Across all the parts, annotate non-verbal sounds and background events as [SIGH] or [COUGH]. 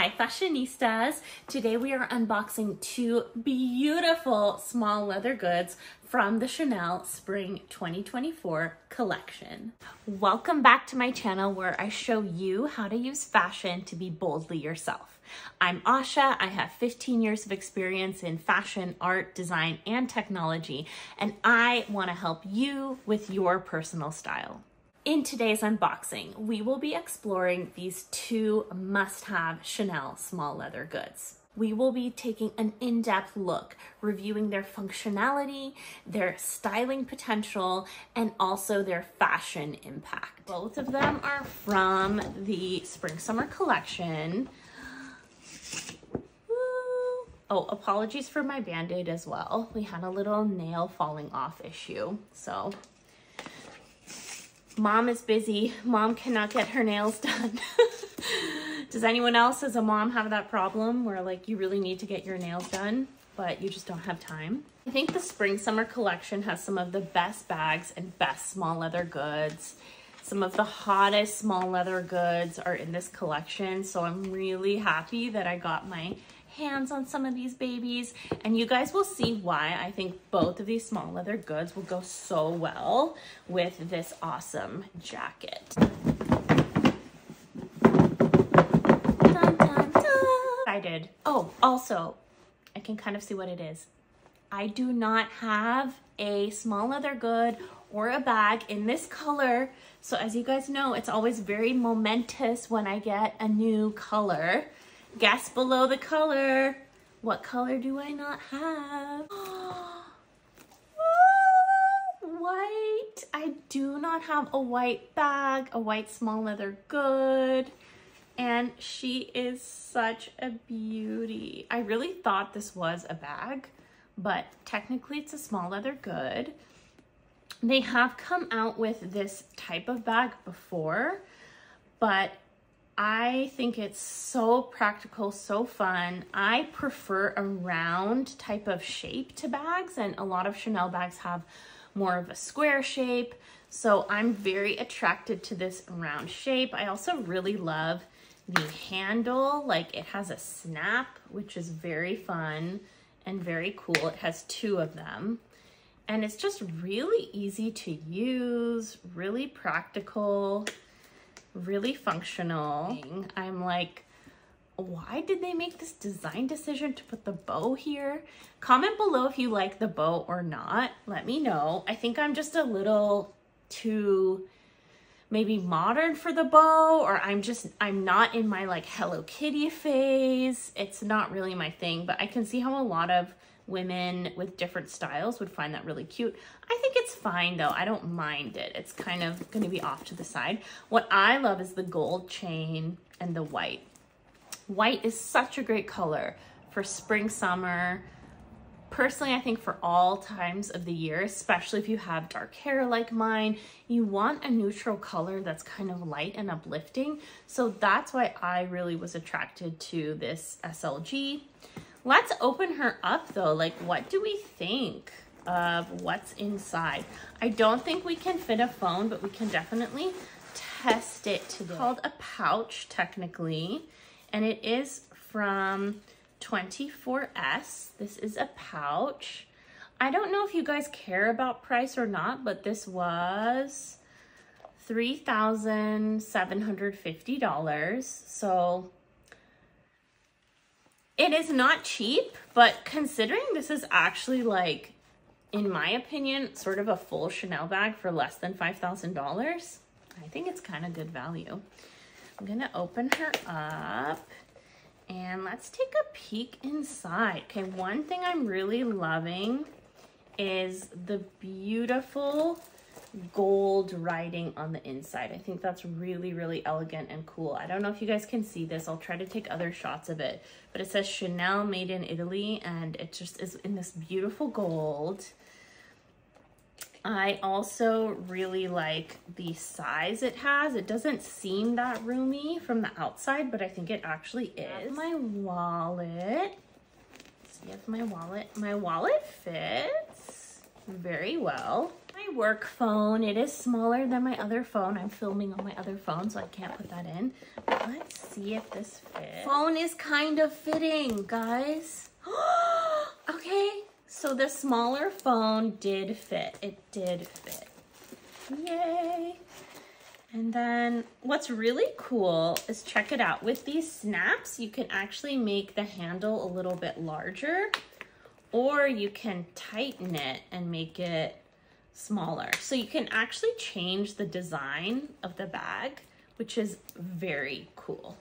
Hi fashionistas! Today we are unboxing two beautiful small leather goods from the Chanel Spring 2024 collection. Welcome back to my channel where I show you how to use fashion to be boldly yourself. I'm Asha, I have 15 years of experience in fashion, art, design, and technology, and I wanna help you with your personal style. In today's unboxing, we will be exploring these two must-have Chanel small leather goods. We will be taking an in-depth look, reviewing their functionality, their styling potential, and also their fashion impact. Both of them are from the Spring Summer collection. Oh, apologies for my band-aid as well. We had a little nail falling off issue, so mom is busy. Mom cannot get her nails done. [LAUGHS] Does anyone else as a mom have that problem where like you really need to get your nails done, but you just don't have time? I think the spring summer collection has some of the best bags and best small leather goods. Some of the hottest small leather goods are in this collection. So I'm really happy that I got my hands on some of these babies and you guys will see why I think both of these small leather goods will go so well with this awesome jacket. Dun, dun, dun. I did. Oh, also, I can kind of see what it is. I do not have a small leather good or a bag in this color. So as you guys know, it's always very momentous when I get a new color. Guess below the color. What color do I not have? [GASPS] white. I do not have a white bag, a white small leather good. And she is such a beauty. I really thought this was a bag, but technically it's a small leather good. They have come out with this type of bag before, but I think it's so practical, so fun. I prefer a round type of shape to bags and a lot of Chanel bags have more of a square shape. So I'm very attracted to this round shape. I also really love the handle, like it has a snap, which is very fun and very cool. It has two of them. And it's just really easy to use, really practical really functional. I'm like, why did they make this design decision to put the bow here? Comment below if you like the bow or not. Let me know. I think I'm just a little too maybe modern for the bow or I'm just, I'm not in my like Hello Kitty phase. It's not really my thing, but I can see how a lot of women with different styles would find that really cute. I think it's fine though. I don't mind it. It's kind of going to be off to the side. What I love is the gold chain and the white. White is such a great color for spring, summer. Personally, I think for all times of the year, especially if you have dark hair like mine, you want a neutral color that's kind of light and uplifting. So that's why I really was attracted to this SLG. Let's open her up though. Like, what do we think of what's inside? I don't think we can fit a phone, but we can definitely test it today. It's called a pouch, technically, and it is from 24S. This is a pouch. I don't know if you guys care about price or not, but this was $3,750. So it is not cheap, but considering this is actually like, in my opinion, sort of a full Chanel bag for less than $5,000, I think it's kind of good value. I'm gonna open her up and let's take a peek inside. Okay, one thing I'm really loving is the beautiful gold writing on the inside. I think that's really, really elegant and cool. I don't know if you guys can see this. I'll try to take other shots of it. But it says Chanel made in Italy and it just is in this beautiful gold. I also really like the size it has. It doesn't seem that roomy from the outside, but I think it actually is. My wallet. Let's see if my wallet, my wallet fits very well. My work phone. It is smaller than my other phone. I'm filming on my other phone, so I can't put that in. But let's see if this fits. Phone is kind of fitting, guys. [GASPS] okay, so the smaller phone did fit. It did fit. Yay. And then what's really cool is check it out. With these snaps, you can actually make the handle a little bit larger or you can tighten it and make it smaller. So you can actually change the design of the bag, which is very cool.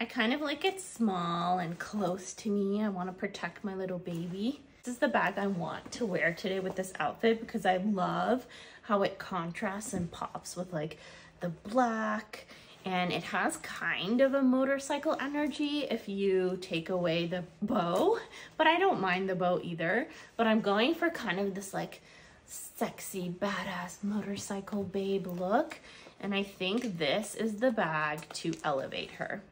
I kind of like it small and close to me. I want to protect my little baby. This is the bag I want to wear today with this outfit because I love how it contrasts and pops with like the black and it has kind of a motorcycle energy if you take away the bow, but I don't mind the bow either. But I'm going for kind of this like sexy, badass motorcycle babe look. And I think this is the bag to elevate her.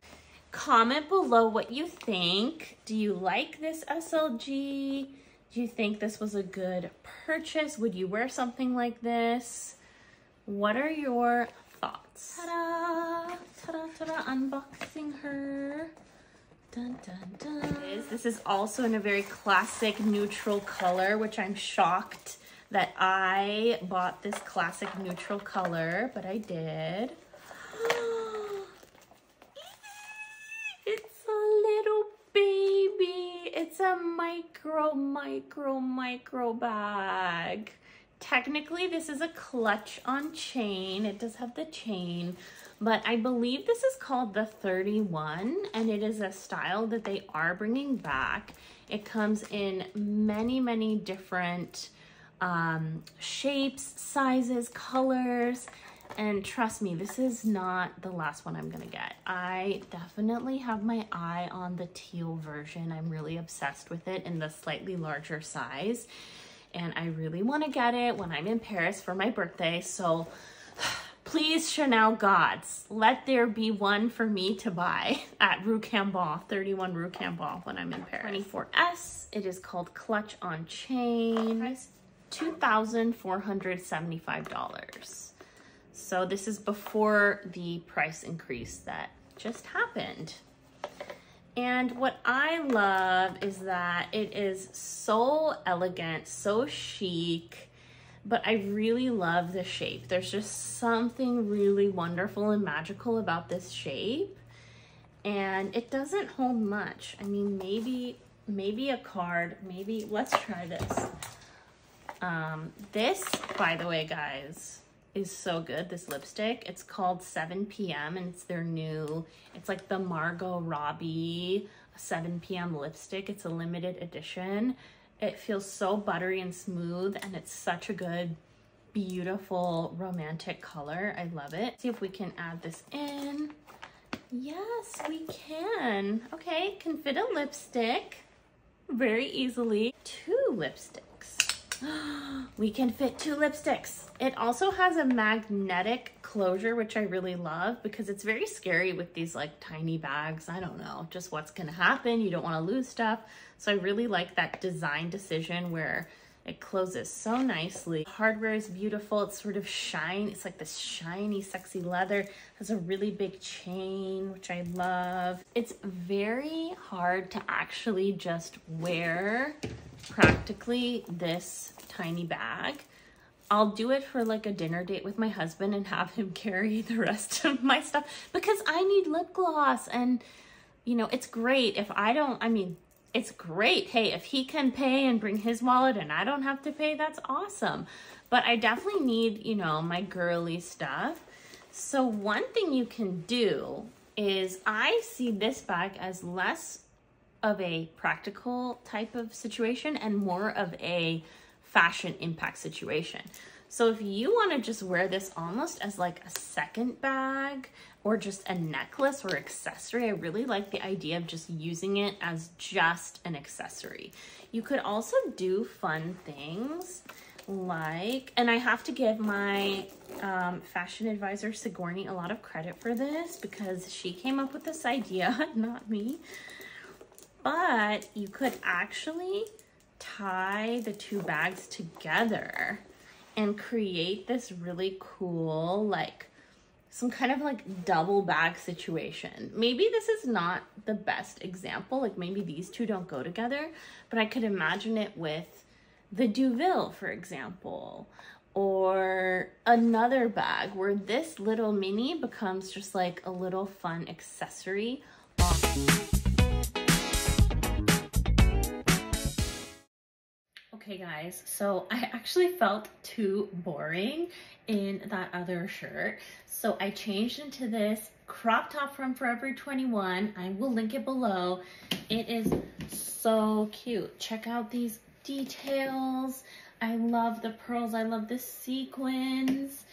Comment below what you think. Do you like this SLG? Do you think this was a good purchase? Would you wear something like this? What are your thoughts? Ta-da! Ta-da, ta-da, unboxing her. Dun, dun, dun. This is also in a very classic neutral color, which I'm shocked that I bought this classic neutral color, but I did. [GASPS] it's a little baby. It's a micro, micro, micro bag. Technically, this is a clutch on chain. It does have the chain, but I believe this is called the 31, and it is a style that they are bringing back. It comes in many, many different um, shapes, sizes, colors, and trust me, this is not the last one I'm gonna get. I definitely have my eye on the teal version. I'm really obsessed with it in the slightly larger size and I really want to get it when I'm in Paris for my birthday. So [SIGHS] please, Chanel gods, let there be one for me to buy [LAUGHS] at Rue Cambon, 31 Rue Cambon when I'm in Paris. 24S, it is called Clutch on Chain, price $2,475. So this is before the price increase that just happened. And what I love is that it is so elegant, so chic, but I really love the shape. There's just something really wonderful and magical about this shape. And it doesn't hold much. I mean, maybe, maybe a card, maybe, let's try this. Um, this, by the way, guys, is so good, this lipstick. It's called 7 p.m. and it's their new, it's like the Margot Robbie 7 p.m. lipstick. It's a limited edition. It feels so buttery and smooth and it's such a good, beautiful, romantic color. I love it. See if we can add this in. Yes, we can. Okay, can fit a lipstick very easily. Two lipsticks. [GASPS] we can fit two lipsticks. It also has a magnetic closure, which I really love because it's very scary with these like tiny bags. I don't know, just what's gonna happen. You don't wanna lose stuff. So I really like that design decision where it closes so nicely. Hardware is beautiful. It's sort of shine. It's like this shiny, sexy leather. It has a really big chain, which I love. It's very hard to actually just wear practically this tiny bag. I'll do it for like a dinner date with my husband and have him [LAUGHS] carry the rest of my stuff because I need lip gloss and you know, it's great if I don't, I mean, it's great. Hey, if he can pay and bring his wallet and I don't have to pay, that's awesome. But I definitely need, you know, my girly stuff. So one thing you can do is I see this bag as less of a practical type of situation and more of a fashion impact situation. So if you want to just wear this almost as like a second bag or just a necklace or accessory, I really like the idea of just using it as just an accessory. You could also do fun things like, and I have to give my um, fashion advisor Sigourney a lot of credit for this because she came up with this idea, [LAUGHS] not me but you could actually tie the two bags together and create this really cool, like, some kind of like double bag situation. Maybe this is not the best example, like maybe these two don't go together, but I could imagine it with the Deauville, for example, or another bag where this little mini becomes just like a little fun accessory. Okay guys, so I actually felt too boring in that other shirt. So I changed into this crop top from Forever 21. I will link it below. It is so cute. Check out these details. I love the pearls. I love the sequins.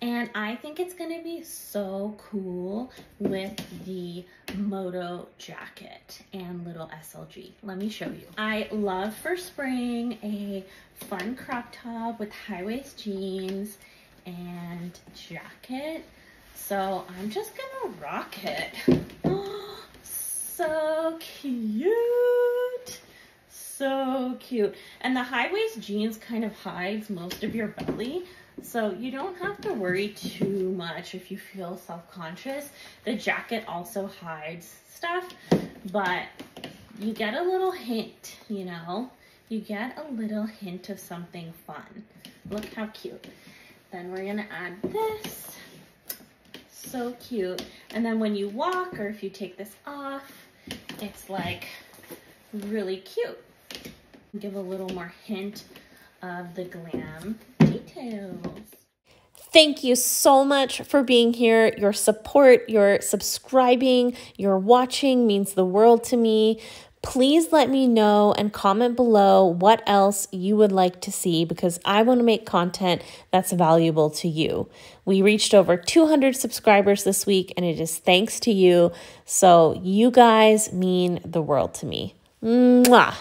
And I think it's to be so cool with the Moto jacket and little SLG. Let me show you. I love for spring a fun crop top with high waist jeans and jacket. So I'm just to rock it. [GASPS] so cute so cute. And the high waist jeans kind of hides most of your belly. So you don't have to worry too much if you feel self-conscious. The jacket also hides stuff, but you get a little hint, you know? You get a little hint of something fun. Look how cute. Then we're gonna add this. So cute. And then when you walk or if you take this off, it's like really cute give a little more hint of the glam details. Thank you so much for being here. Your support, your subscribing, your watching means the world to me. Please let me know and comment below what else you would like to see because I want to make content that's valuable to you. We reached over 200 subscribers this week and it is thanks to you. So, you guys mean the world to me. Mwah.